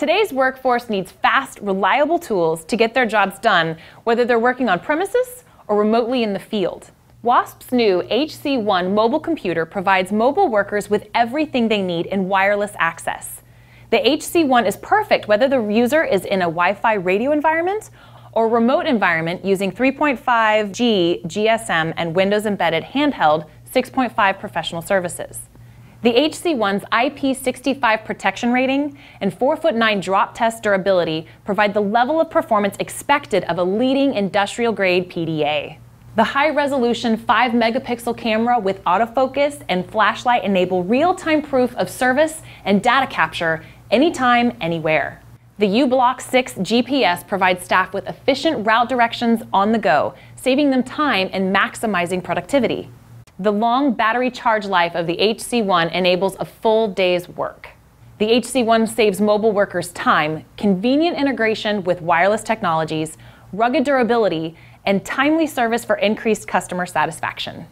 Today's workforce needs fast, reliable tools to get their jobs done, whether they're working on premises or remotely in the field. WASP's new HC1 mobile computer provides mobile workers with everything they need in wireless access. The HC1 is perfect whether the user is in a Wi-Fi radio environment or remote environment using 3.5G GSM and Windows embedded handheld 6.5 professional services. The HC1's IP65 protection rating and 4'9 drop test durability provide the level of performance expected of a leading industrial grade PDA. The high resolution 5 megapixel camera with autofocus and flashlight enable real time proof of service and data capture anytime, anywhere. The u-blox 6 GPS provides staff with efficient route directions on the go, saving them time and maximizing productivity. The long battery charge life of the HC1 enables a full day's work. The HC1 saves mobile workers time, convenient integration with wireless technologies, rugged durability, and timely service for increased customer satisfaction.